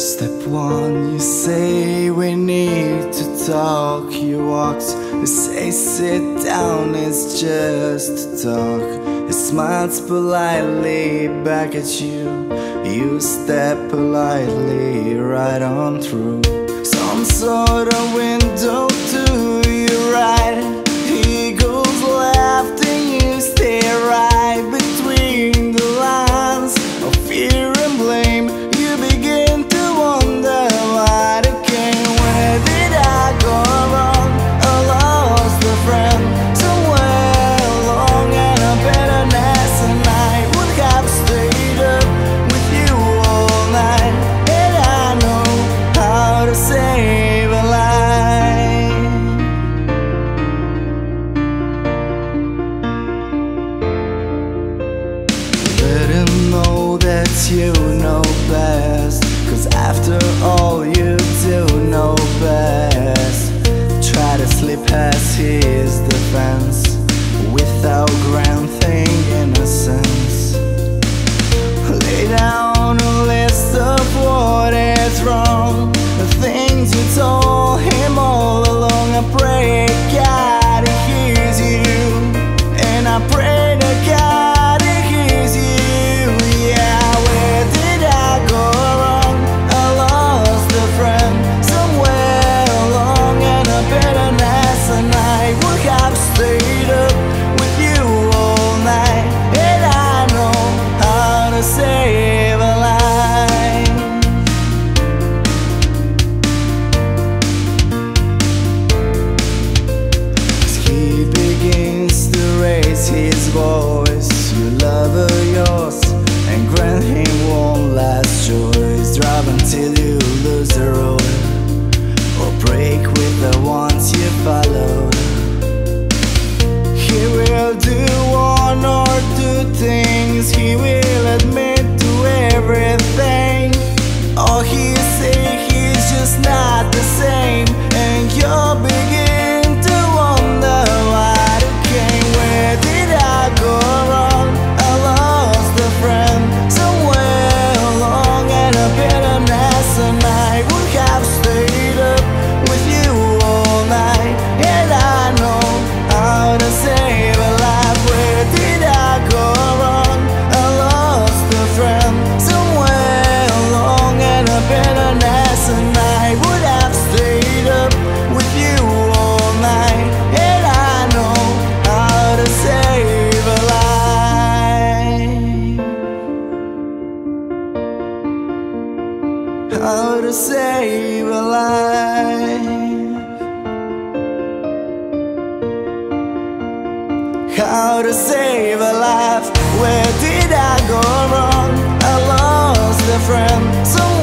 Step one, you say we need to talk. You walk, you say sit down, it's just a talk. He smiles politely back at you. You step politely right on through some sort of window tears the fence without granting innocence. Lay down a list of what is wrong, the things you told him all along. I pray God. how to save a life Where did I go wrong? I lost a friend so